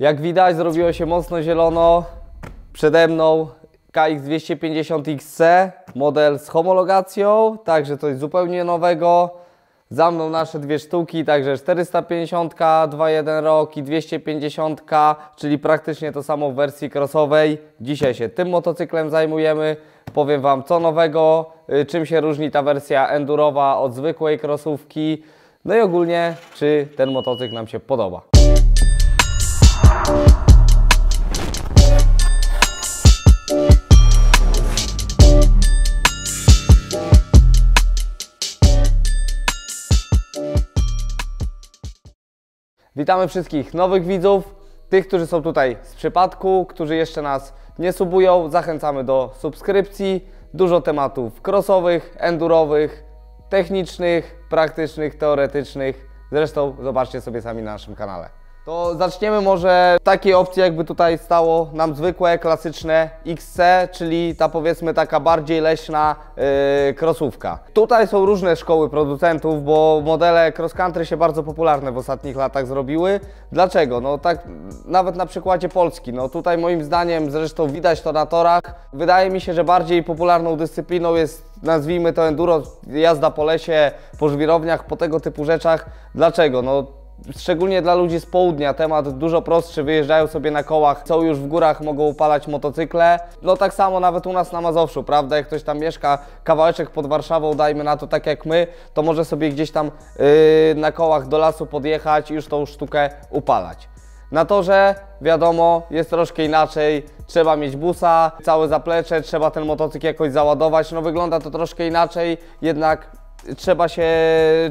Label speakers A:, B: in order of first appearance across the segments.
A: Jak widać zrobiło się mocno zielono. Przede mną KX250XC, model z homologacją, także coś zupełnie nowego. Za mną nasze dwie sztuki, także 450, 2.1 rok i 250, czyli praktycznie to samo w wersji crossowej. Dzisiaj się tym motocyklem zajmujemy. Powiem Wam co nowego, y, czym się różni ta wersja endurowa od zwykłej crossówki. No i ogólnie, czy ten motocykl nam się podoba. Witamy wszystkich nowych widzów, tych, którzy są tutaj z przypadku, którzy jeszcze nas nie subują. Zachęcamy do subskrypcji. Dużo tematów crossowych, endurowych, technicznych, praktycznych, teoretycznych. Zresztą zobaczcie sobie sami na naszym kanale. To zaczniemy może takiej opcji, jakby tutaj stało nam zwykłe, klasyczne XC, czyli ta powiedzmy taka bardziej leśna yy, krosówka. Tutaj są różne szkoły producentów, bo modele cross country się bardzo popularne w ostatnich latach zrobiły. Dlaczego? No tak nawet na przykładzie Polski. No tutaj moim zdaniem, zresztą widać to na torach, wydaje mi się, że bardziej popularną dyscypliną jest nazwijmy to enduro, jazda po lesie, po żwirowniach, po tego typu rzeczach. Dlaczego? No szczególnie dla ludzi z południa, temat dużo prostszy, wyjeżdżają sobie na kołach, są już w górach, mogą upalać motocykle. No tak samo nawet u nas na Mazowszu, prawda? Jak ktoś tam mieszka kawałeczek pod Warszawą, dajmy na to tak jak my, to może sobie gdzieś tam yy, na kołach do lasu podjechać i już tą sztukę upalać. Na torze, wiadomo, jest troszkę inaczej. Trzeba mieć busa, całe zaplecze, trzeba ten motocykl jakoś załadować. No wygląda to troszkę inaczej, jednak trzeba się,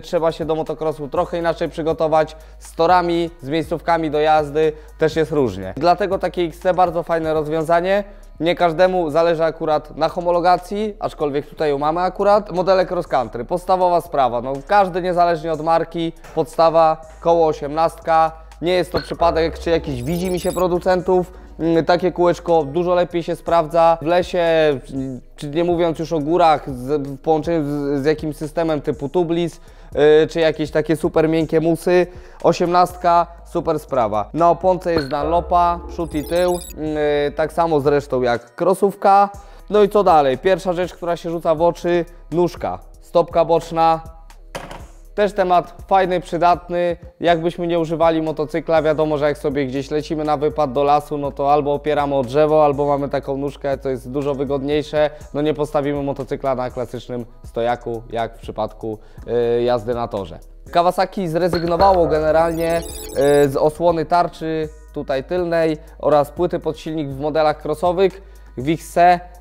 A: trzeba się do motocrossu trochę inaczej przygotować. Z torami, z miejscówkami do jazdy też jest różnie. Dlatego takie XC bardzo fajne rozwiązanie. Nie każdemu zależy akurat na homologacji, aczkolwiek tutaj ją mamy akurat. Modele cross country, podstawowa sprawa. No, każdy niezależnie od marki, podstawa, koło 18. Nie jest to przypadek, czy jakiś widzi mi się producentów. Mm, Takie kółeczko dużo lepiej się sprawdza w lesie, czy nie mówiąc już o górach, w połączeniu z, z jakimś systemem typu Tublis, yy, czy jakieś takie super miękkie musy. 18 super sprawa. Na oponce jest Dunlopa, przód i tył, yy, tak samo zresztą jak krosówka. No i co dalej? Pierwsza rzecz, która się rzuca w oczy, nóżka. Stopka boczna, też temat fajny, przydatny. Jakbyśmy nie używali motocykla, wiadomo, że jak sobie gdzieś lecimy na wypad do lasu, no to albo opieramy o drzewo, albo mamy taką nóżkę, co jest dużo wygodniejsze. No nie postawimy motocykla na klasycznym stojaku, jak w przypadku y, jazdy na torze. Kawasaki zrezygnowało generalnie y, z osłony tarczy tutaj tylnej oraz płyty pod silnik w modelach crossowych. W XC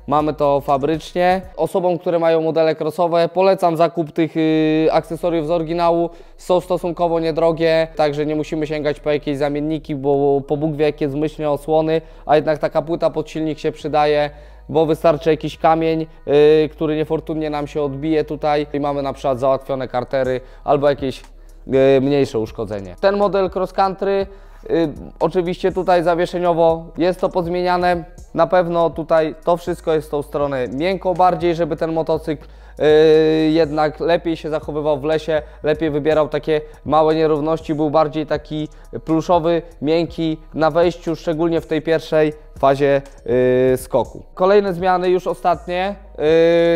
A: mamy to fabrycznie. Osobom, które mają modele crossowe, polecam zakup tych y, akcesoriów z oryginału. Są stosunkowo niedrogie, także nie musimy sięgać po jakieś zamienniki, bo po Bóg wie jakie zmyślne osłony, a jednak taka płyta pod silnik się przydaje bo wystarczy jakiś kamień, y, który niefortunnie nam się odbije tutaj i mamy na przykład załatwione kartery albo jakieś y, mniejsze uszkodzenie. Ten model cross country oczywiście tutaj zawieszeniowo jest to pozmieniane. Na pewno tutaj to wszystko jest z tą stronę miękko bardziej, żeby ten motocykl y, jednak lepiej się zachowywał w lesie, lepiej wybierał takie małe nierówności, był bardziej taki pluszowy, miękki na wejściu, szczególnie w tej pierwszej fazie yy, skoku. Kolejne zmiany, już ostatnie, yy,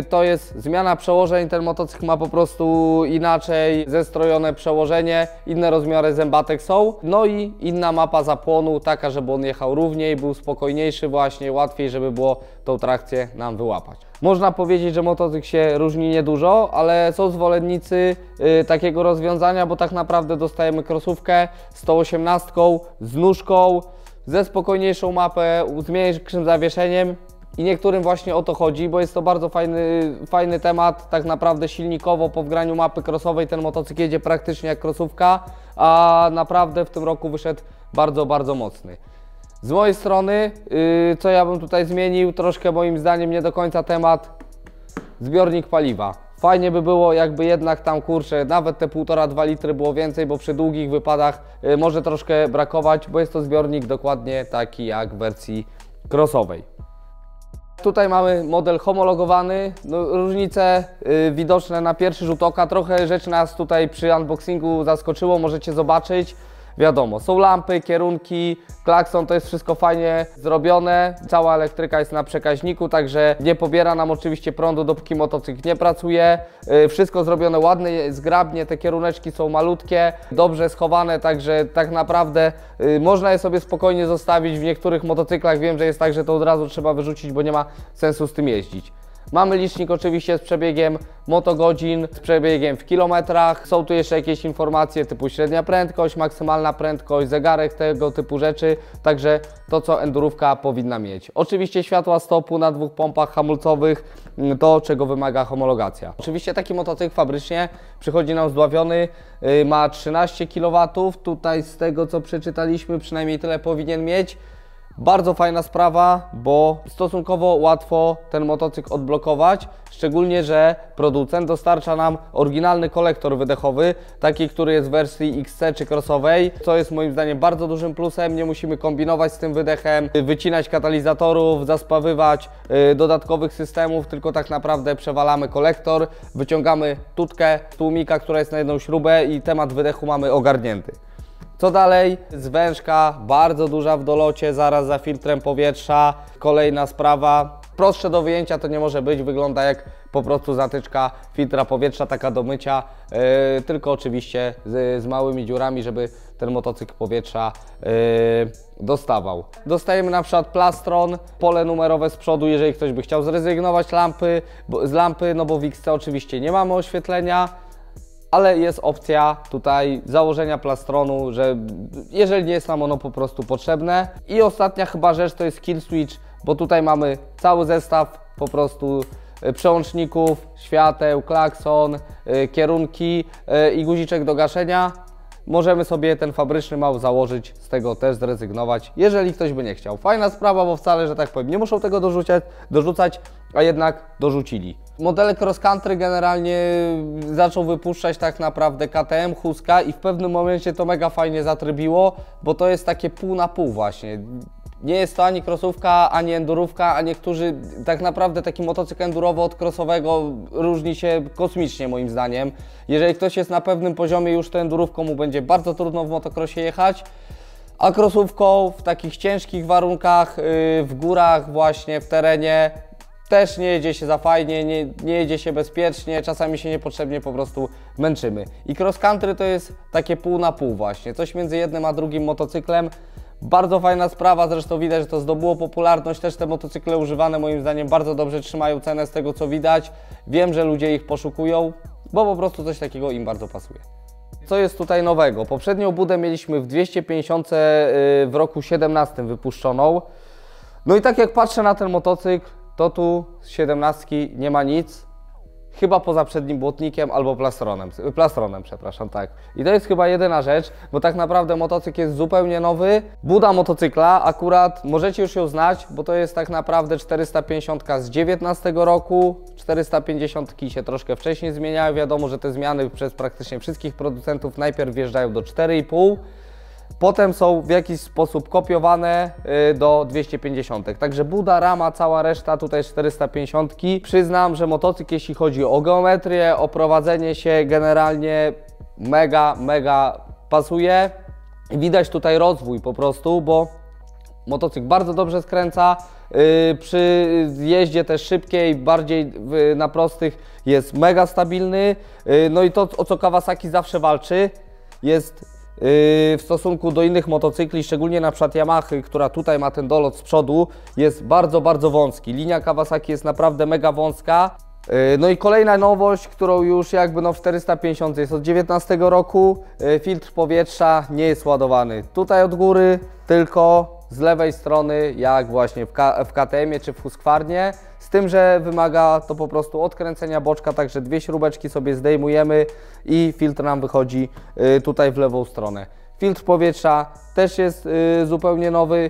A: to jest zmiana przełożeń. Ten motocykl ma po prostu inaczej zestrojone przełożenie, inne rozmiary zębatek są. No i inna mapa zapłonu, taka, żeby on jechał równiej, był spokojniejszy właśnie, łatwiej, żeby było tą trakcję nam wyłapać. Można powiedzieć, że motocykl się różni niedużo, ale są zwolennicy yy, takiego rozwiązania, bo tak naprawdę dostajemy krosówkę z tą 18 z nóżką, ze spokojniejszą mapę, z mniejszym zawieszeniem i niektórym właśnie o to chodzi, bo jest to bardzo fajny, fajny temat, tak naprawdę silnikowo po wgraniu mapy crossowej ten motocykl jedzie praktycznie jak krosówka, a naprawdę w tym roku wyszedł bardzo, bardzo mocny. Z mojej strony, yy, co ja bym tutaj zmienił, troszkę moim zdaniem nie do końca temat, zbiornik paliwa. Fajnie by było, jakby jednak tam kurczę, nawet te 1,5-2 litry było więcej, bo przy długich wypadach y, może troszkę brakować, bo jest to zbiornik dokładnie taki jak w wersji crossowej. Tutaj mamy model homologowany, no, różnice y, widoczne na pierwszy rzut oka. Trochę rzeczy nas tutaj przy unboxingu zaskoczyło, możecie zobaczyć. Wiadomo, są lampy, kierunki, klakson, to jest wszystko fajnie zrobione. Cała elektryka jest na przekaźniku, także nie pobiera nam oczywiście prądu, dopóki motocykl nie pracuje. Yy, Wszystko zrobione ładnie, zgrabnie, te kieruneczki są malutkie, dobrze schowane, także tak naprawdę yy, można je sobie spokojnie zostawić. W niektórych motocyklach wiem, że jest tak, że to od razu trzeba wyrzucić, bo nie ma sensu z tym jeździć. Mamy licznik oczywiście z przebiegiem motogodzin, z przebiegiem w kilometrach. Są tu jeszcze jakieś informacje typu średnia prędkość, maksymalna prędkość, zegarek, tego typu rzeczy. Także to, co endurówka powinna mieć. Oczywiście światła stopu na dwóch pompach hamulcowych, mm, to czego wymaga homologacja. Oczywiście taki motocykl fabrycznie przychodzi nam zdławiony, yy, ma 13 kW. Tutaj z tego, co przeczytaliśmy, przynajmniej tyle powinien mieć. Bardzo fajna sprawa, bo stosunkowo łatwo ten motocykl odblokować, szczególnie, że producent dostarcza nam oryginalny kolektor wydechowy, taki, który jest w wersji XC czy crossowej, co jest moim zdaniem bardzo dużym plusem. Nie musimy kombinować z tym wydechem, wycinać katalizatorów, zaspawywać y, dodatkowych systemów, tylko tak naprawdę przewalamy kolektor, wyciągamy tutkę tłumika, która jest na jedną śrubę i temat wydechu mamy ogarnięty. Co dalej? Zwężka, bardzo duża w dolocie, zaraz za filtrem powietrza. Kolejna sprawa, prostsze do wyjęcia to nie może być, wygląda jak po prostu zatyczka filtra powietrza, taka do mycia, yy, tylko oczywiście z, z małymi dziurami, żeby ten motocykl powietrza yy, dostawał. Dostajemy na przykład plastron, pole numerowe z przodu, jeżeli ktoś by chciał zrezygnować lampy, bo, z lampy, no bo w XC oczywiście nie mamy oświetlenia, ale jest opcja tutaj założenia plastronu, że jeżeli nie jest nam ono po prostu potrzebne. I ostatnia chyba rzecz to jest kill switch, bo tutaj mamy cały zestaw po prostu y, przełączników, świateł, klakson, y, kierunki y, i guziczek do gaszenia. Możemy sobie ten fabryczny mał założyć, z tego też zrezygnować, jeżeli ktoś by nie chciał. Fajna sprawa, bo wcale, że tak powiem, nie muszą tego dorzucać, dorzucać a jednak dorzucili. Modele cross country generalnie zaczął wypuszczać tak naprawdę KTM, Huska i w pewnym momencie to mega fajnie zatrybiło, bo to jest takie pół na pół właśnie. Nie jest to ani krosówka, ani endurówka, a niektórzy tak naprawdę taki motocykl endurowy od krosowego różni się kosmicznie moim zdaniem. Jeżeli ktoś jest na pewnym poziomie już to endurówką mu będzie bardzo trudno w motocrossie jechać, a krosówką w takich ciężkich warunkach, yy, w górach właśnie, w terenie też nie jedzie się za fajnie, nie, nie jedzie się bezpiecznie, czasami się niepotrzebnie po prostu męczymy. I cross country to jest takie pół na pół właśnie, coś między jednym a drugim motocyklem. Bardzo fajna sprawa, zresztą widać, że to zdobyło popularność, też te motocykle używane moim zdaniem bardzo dobrze trzymają cenę z tego co widać. Wiem, że ludzie ich poszukują, bo po prostu coś takiego im bardzo pasuje. Co jest tutaj nowego? Poprzednią budę mieliśmy w 250 y, w roku 17 wypuszczoną. No i tak jak patrzę na ten motocykl, to tu z 17 nie ma nic, chyba poza przednim błotnikiem albo plastronem, plastronem, przepraszam, tak. I to jest chyba jedyna rzecz, bo tak naprawdę motocykl jest zupełnie nowy. Buda motocykla akurat możecie już ją znać, bo to jest tak naprawdę 450 z 19 roku. 450 się troszkę wcześniej zmieniały. Wiadomo, że te zmiany przez praktycznie wszystkich producentów najpierw wjeżdżają do 4,5 Potem są w jakiś sposób kopiowane y, do 250. Także Buda, rama, cała reszta tutaj 450. Przyznam, że motocykl jeśli chodzi o geometrię, o prowadzenie się generalnie mega, mega pasuje. Widać tutaj rozwój po prostu, bo motocykl bardzo dobrze skręca. Yy, przy jeździe też szybkiej, bardziej na prostych jest mega stabilny. Yy, no i to o co Kawasaki zawsze walczy jest w stosunku do innych motocykli, szczególnie na przykład Yamaha, która tutaj ma ten dolot z przodu, jest bardzo, bardzo wąski. Linia Kawasaki jest naprawdę mega wąska. Yy, no i kolejna nowość, którą już jakby no w 450 jest od 19 roku, yy, filtr powietrza nie jest ładowany. Tutaj od góry, tylko z lewej strony, jak właśnie w, w KTM-ie czy w Husqvarnie, tym, że wymaga to po prostu odkręcenia boczka, także dwie śrubeczki sobie zdejmujemy i filtr nam wychodzi y, tutaj w lewą stronę. Filtr powietrza też jest y, zupełnie nowy.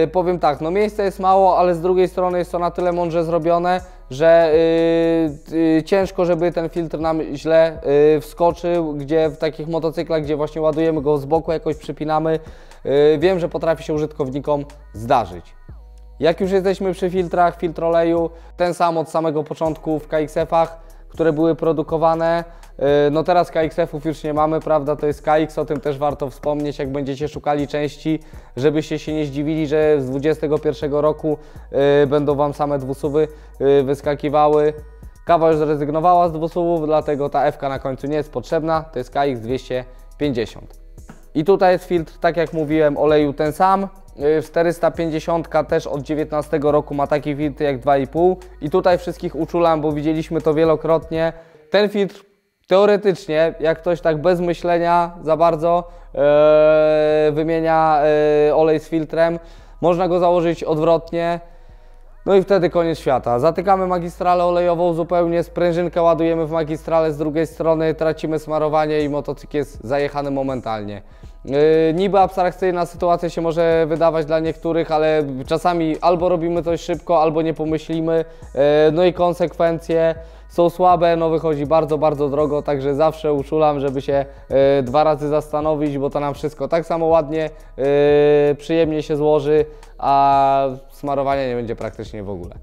A: Yy, powiem tak, no miejsca jest mało, ale z drugiej strony jest to na tyle mądrze zrobione, że ciężko, żeby ten filtr nam źle y, wskoczył, gdzie w takich motocyklach, gdzie właśnie ładujemy go z boku, jakoś przypinamy, y, wiem, że potrafi się użytkownikom zdarzyć. Jak już jesteśmy przy filtrach, filtr oleju, ten sam od samego początku w KXF-ach, które były produkowane. Yy, No teraz KXF-ów już nie mamy, prawda, to jest KX, o tym też warto wspomnieć, jak będziecie szukali części, żebyście się nie zdziwili, że z 21 roku yy, będą Wam same dwusuwy yy, wyskakiwały. Kawa już zrezygnowała z dwusuwów, dlatego ta F na końcu nie jest potrzebna, to jest KX 250. I tutaj jest filtr, tak jak mówiłem, oleju ten sam. Yy, 450 też od 19 roku ma taki filtr jak 2,5 i tutaj wszystkich uczulam, bo widzieliśmy to wielokrotnie. Ten filtr teoretycznie, jak ktoś tak bez myślenia za bardzo yy, wymienia yy, olej z filtrem, można go założyć odwrotnie. No i wtedy koniec świata. Zatykamy magistralę olejową zupełnie, sprężynkę ładujemy w magistralę z drugiej strony, tracimy smarowanie i motocykl jest zajechany momentalnie. Yy, niby abstrakcyjna sytuacja się może wydawać dla niektórych, ale czasami albo robimy coś szybko, albo nie pomyślimy. Yy, no i konsekwencje są słabe, no wychodzi bardzo, bardzo drogo, także zawsze uszulam, żeby się yy, dwa razy zastanowić, bo to nam wszystko tak samo ładnie, przyjemnie się złoży, a smarowania nie będzie praktycznie w ogóle.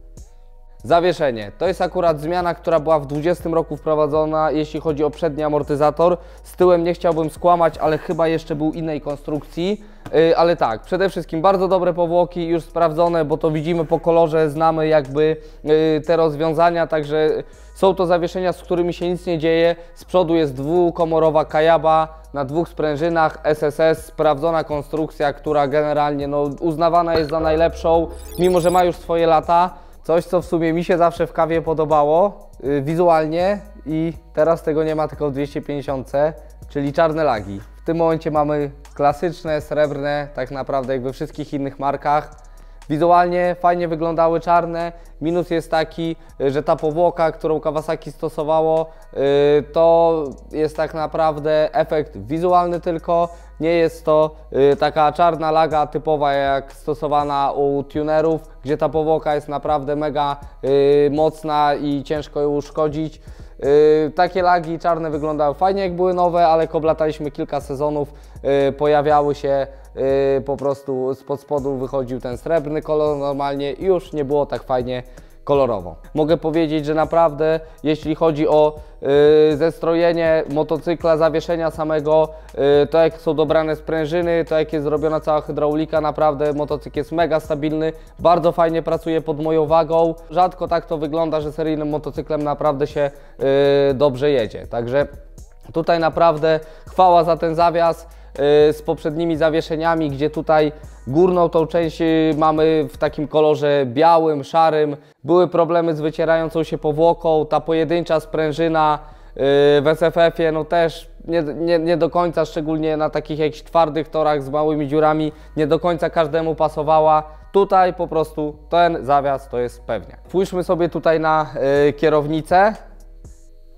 A: Zawieszenie. To jest akurat zmiana, która była w 2020 roku wprowadzona, jeśli chodzi o przedni amortyzator. Z tyłem nie chciałbym skłamać, ale chyba jeszcze był innej konstrukcji. Yy, ale tak, przede wszystkim bardzo dobre powłoki, już sprawdzone, bo to widzimy po kolorze, znamy jakby yy, te rozwiązania, także są to zawieszenia, z którymi się nic nie dzieje. Z przodu jest dwukomorowa kajaba na dwóch sprężynach, SSS, sprawdzona konstrukcja, która generalnie no, uznawana jest za najlepszą, mimo że ma już swoje lata. Coś, co w sumie mi się zawsze w kawie podobało yy, wizualnie i teraz tego nie ma tylko w 250, czyli czarne lagi. W tym momencie mamy klasyczne, srebrne, tak naprawdę jak we wszystkich innych markach. Wizualnie fajnie wyglądały czarne. Minus jest taki, y, że ta powłoka, którą Kawasaki stosowało, yy, to jest tak naprawdę efekt wizualny tylko. Nie jest to yy, taka czarna laga typowa jak stosowana u tunerów, gdzie ta powłoka jest naprawdę mega yy, mocna i ciężko ją uszkodzić. Yy, takie lagi czarne wyglądały fajnie jak były nowe, ale jak oblataliśmy kilka sezonów, yy, pojawiały się yy, po prostu spod spodu wychodził ten srebrny kolor normalnie i już nie było tak fajnie kolorowo. Mogę powiedzieć, że naprawdę jeśli chodzi o yy, zestrojenie motocykla, zawieszenia samego, yy, to jak są dobrane sprężyny, to jak jest zrobiona cała hydraulika, naprawdę motocykl jest mega stabilny, bardzo fajnie pracuje pod moją wagą. Rzadko tak to wygląda, że seryjnym motocyklem naprawdę się yy, dobrze jedzie. Także tutaj naprawdę chwała za ten zawias z poprzednimi zawieszeniami, gdzie tutaj górną tą część yy, mamy w takim kolorze białym, szarym. Były problemy z wycierającą się powłoką, ta pojedyncza sprężyna yy, w SFF-ie no też nie, nie, nie do końca, szczególnie na takich jakichś twardych torach z małymi dziurami, nie do końca każdemu pasowała. Tutaj po prostu ten zawias to jest pewnie. Spójrzmy sobie tutaj na kierownicę.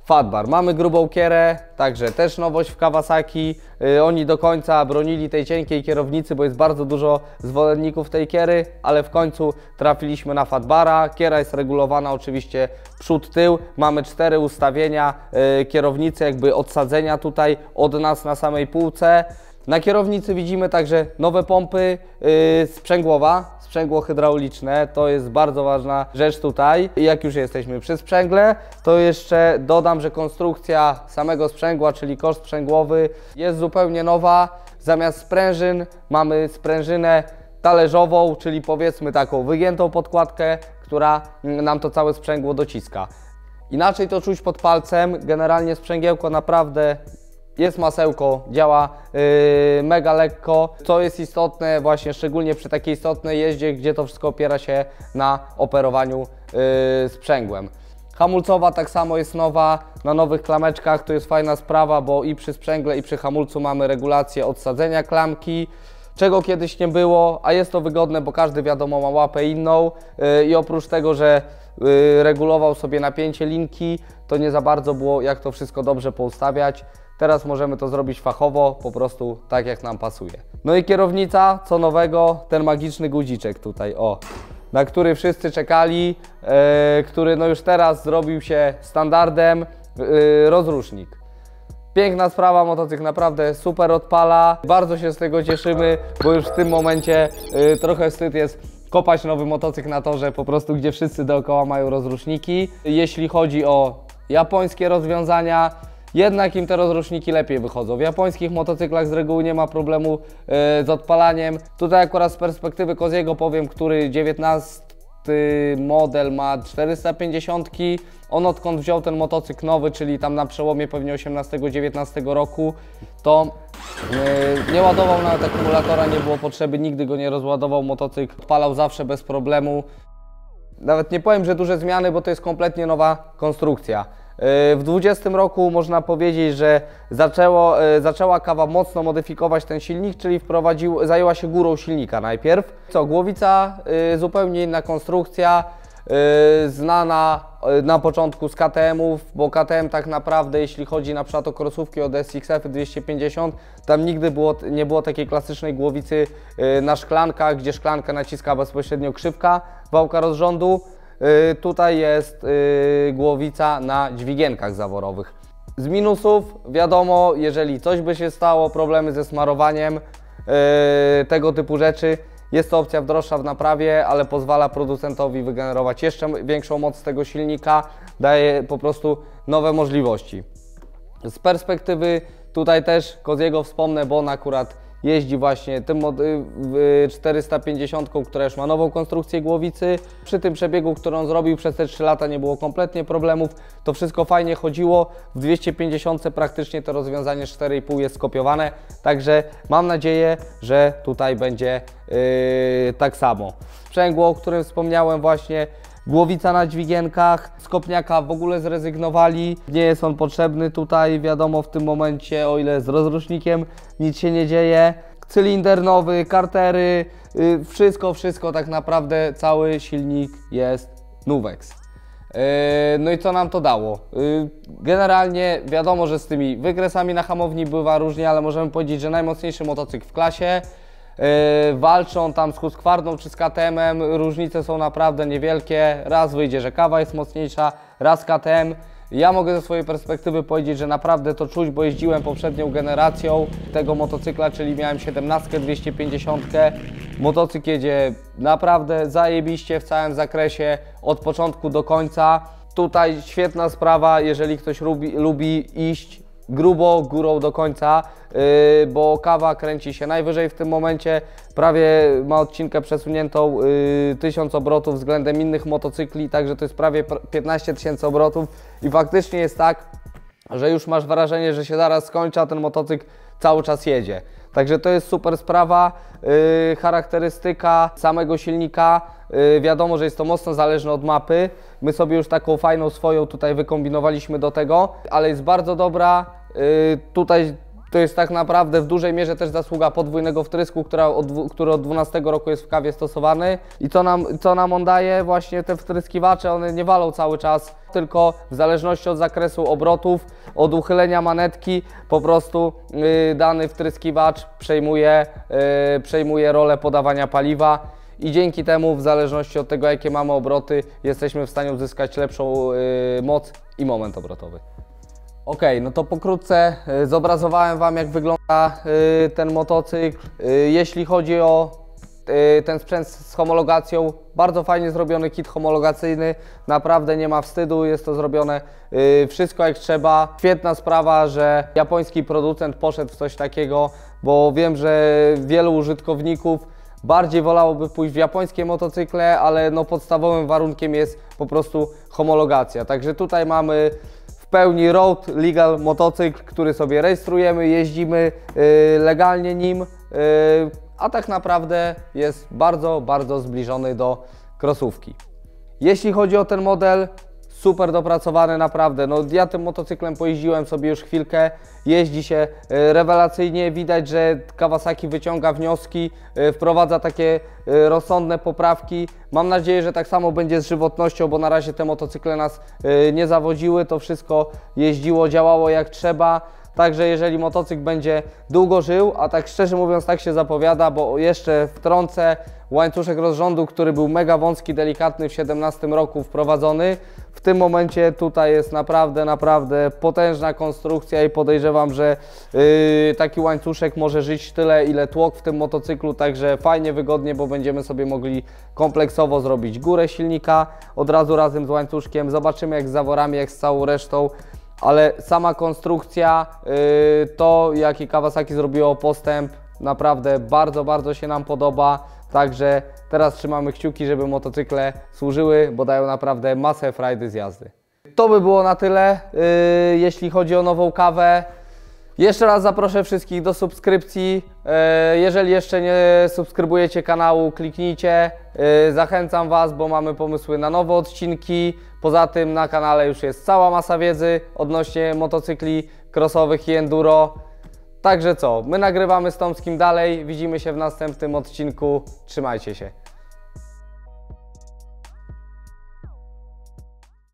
A: Fatbar. Mamy grubą kierę, także też nowość w Kawasaki. Yy, oni do końca bronili tej cienkiej kierownicy, bo jest bardzo dużo zwolenników tej kiery, ale w końcu trafiliśmy na Fatbara. Kiera jest regulowana oczywiście przód, tył. Mamy cztery ustawienia yy, kierownicy, jakby odsadzenia tutaj od nas na samej półce. Na kierownicy widzimy także nowe pompy, yy, sprzęgłowa, sprzęgło hydrauliczne, to jest bardzo ważna rzecz tutaj. Jak już jesteśmy przy sprzęgle, to jeszcze dodam, że konstrukcja samego sprzęgła, czyli kosz sprzęgłowy jest zupełnie nowa. Zamiast sprężyn mamy sprężynę talerzową, czyli powiedzmy taką wygiętą podkładkę, która nam to całe sprzęgło dociska. Inaczej to czuć pod palcem, generalnie sprzęgiełko naprawdę jest masełko, działa yy, mega lekko, co jest istotne właśnie szczególnie przy takiej istotnej jeździe, gdzie to wszystko opiera się na operowaniu yy, sprzęgłem. Hamulcowa tak samo jest nowa, na nowych klameczkach to jest fajna sprawa, bo i przy sprzęgle i przy hamulcu mamy regulację odsadzenia klamki, czego kiedyś nie było, a jest to wygodne, bo każdy wiadomo ma łapę inną yy, i oprócz tego, że yy, regulował sobie napięcie linki, to nie za bardzo było jak to wszystko dobrze poustawiać. Teraz możemy to zrobić fachowo, po prostu tak jak nam pasuje. No i kierownica, co nowego, ten magiczny guziczek tutaj, o, na który wszyscy czekali, e, który no już teraz zrobił się standardem, e, rozrusznik. Piękna sprawa, motocykl naprawdę super odpala, bardzo się z tego cieszymy, bo już w tym momencie e, trochę wstyd jest kopać nowy motocykl na torze, po prostu gdzie wszyscy dookoła mają rozruszniki. Jeśli chodzi o japońskie rozwiązania, jednak im te rozruszniki lepiej wychodzą. W japońskich motocyklach z reguły nie ma problemu e, z odpalaniem. Tutaj akurat z perspektywy Koziego powiem, który 19 model ma 450. On odkąd wziął ten motocykl nowy, czyli tam na przełomie pewnie 18-19 roku, to yy, nie ładował nawet akumulatora, nie było potrzeby, nigdy go nie rozładował. Motocykl odpalał zawsze bez problemu. Nawet nie powiem, że duże zmiany, bo to jest kompletnie nowa konstrukcja. W 2020 roku można powiedzieć, że zaczęło, zaczęła kawa mocno modyfikować ten silnik, czyli wprowadził, zajęła się górą silnika najpierw. Co, głowica, zupełnie inna konstrukcja, znana na początku z KTM-ów, bo KTM tak naprawdę, jeśli chodzi na przykład o krosówki od SXF 250, tam nigdy było, nie było takiej klasycznej głowicy na szklankach, gdzie szklankę naciska bezpośrednio krzywka wałka rozrządu. Y, tutaj jest y, głowica na dźwigienkach zaworowych. Z minusów wiadomo, jeżeli coś by się stało, problemy ze smarowaniem, y, tego typu rzeczy, jest to opcja droższa w naprawie, ale pozwala producentowi wygenerować jeszcze większą moc tego silnika, daje po prostu nowe możliwości. Z perspektywy tutaj też Koziego wspomnę, bo on akurat jeździ właśnie tym 450, która już ma nową konstrukcję głowicy. Przy tym przebiegu, który on zrobił przez te 3 lata nie było kompletnie problemów. To wszystko fajnie chodziło. W 250 praktycznie to rozwiązanie 4,5 jest skopiowane. Także mam nadzieję, że tutaj będzie yy, tak samo. Sprzęgło, o którym wspomniałem właśnie Głowica na dźwigienkach, skopniaka w ogóle zrezygnowali. Nie jest on potrzebny tutaj, wiadomo w tym momencie, o ile z rozrusznikiem nic się nie dzieje. Cylinder nowy, kartery, yy, wszystko, wszystko tak naprawdę, cały silnik jest Nuvex. Yy, no i co nam to dało? Yy, generalnie wiadomo, że z tymi wykresami na hamowni bywa różnie, ale możemy powiedzieć, że najmocniejszy motocykl w klasie. Yy, walczą tam z Husqvarną czy z KTM-em, różnice są naprawdę niewielkie. Raz wyjdzie, że kawa jest mocniejsza, raz KTM. Ja mogę ze swojej perspektywy powiedzieć, że naprawdę to czuć, bo jeździłem poprzednią generacją tego motocykla, czyli miałem 17 250. Motocykl jedzie naprawdę zajebiście w całym zakresie, od początku do końca. Tutaj świetna sprawa, jeżeli ktoś lubi, lubi iść grubo górą do końca, yy, bo kawa kręci się najwyżej w tym momencie, prawie ma odcinkę przesuniętą yy, 1000 obrotów względem innych motocykli, także to jest prawie 15 tysięcy obrotów i faktycznie jest tak, że już masz wrażenie, że się zaraz skończy, a ten motocykl cały czas jedzie. Także to jest super sprawa. Yy, charakterystyka samego silnika, yy, wiadomo, że jest to mocno zależne od mapy. My sobie już taką fajną swoją tutaj wykombinowaliśmy do tego, ale jest bardzo dobra. Yy, tutaj to jest tak naprawdę w dużej mierze też zasługa podwójnego wtrysku, która od, który od 12 roku jest w kawie stosowany. I co nam, co nam on daje? Właśnie te wtryskiwacze, one nie walą cały czas, tylko w zależności od zakresu obrotów, od uchylenia manetki, po prostu yy, dany wtryskiwacz przejmuje, yy, przejmuje rolę podawania paliwa i dzięki temu, w zależności od tego, jakie mamy obroty, jesteśmy w stanie uzyskać lepszą yy, moc i moment obrotowy. Ok, no to pokrótce y, zobrazowałem Wam jak wygląda y, ten motocykl. Y, jeśli chodzi o ten sprzęt z homologacją, bardzo fajnie zrobiony kit homologacyjny, naprawdę nie ma wstydu, jest to zrobione wszystko jak trzeba. Świetna sprawa, że japoński producent poszedł w coś takiego, bo wiem, że wielu użytkowników bardziej wolałoby pójść w japońskie motocykle, ale no podstawowym warunkiem jest po prostu homologacja. Także tutaj mamy pełni road legal motocykl, który sobie rejestrujemy, jeździmy yy, legalnie nim, yy, a tak naprawdę jest bardzo, bardzo zbliżony do krosówki. Jeśli chodzi o ten model, super dopracowany naprawdę. No, ja tym motocyklem pojeździłem sobie już chwilkę, jeździ się e, rewelacyjnie, widać, że Kawasaki wyciąga wnioski, e, wprowadza takie e, rozsądne poprawki. Mam nadzieję, że tak samo będzie z żywotnością, bo na razie te motocykle nas nie zawodziły, to wszystko jeździło, działało jak trzeba. Także jeżeli motocykl będzie długo żył, a tak szczerze mówiąc tak się zapowiada, bo jeszcze wtrącę łańcuszek rozrządu, który był mega wąski, delikatny w 17 roku wprowadzony, w tym momencie tutaj jest naprawdę, naprawdę potężna konstrukcja i podejrzewam, że yy, taki łańcuszek może żyć tyle, ile tłok w tym motocyklu, także fajnie, wygodnie, bo będziemy sobie mogli kompleksowo zrobić górę silnika od razu razem z łańcuszkiem. Zobaczymy jak z zaworami, jak z całą resztą ale sama konstrukcja, yy, to jaki Kawasaki zrobiło postęp, naprawdę bardzo, bardzo się nam podoba. Także teraz trzymamy kciuki, żeby motocykle służyły, bo dają naprawdę masę frajdy z jazdy. To by było na tyle, yy, jeśli chodzi o nową kawę. Jeszcze raz zaproszę wszystkich do subskrypcji. E, Jeżeli jeszcze nie subskrybujecie kanału, kliknijcie. Zachęcam Was, bo mamy pomysły na nowe odcinki. Poza tym na kanale już jest cała masa wiedzy odnośnie motocykli crossowych i enduro. Także co, my nagrywamy z Tomskim dalej. Widzimy się w następnym odcinku. Trzymajcie się.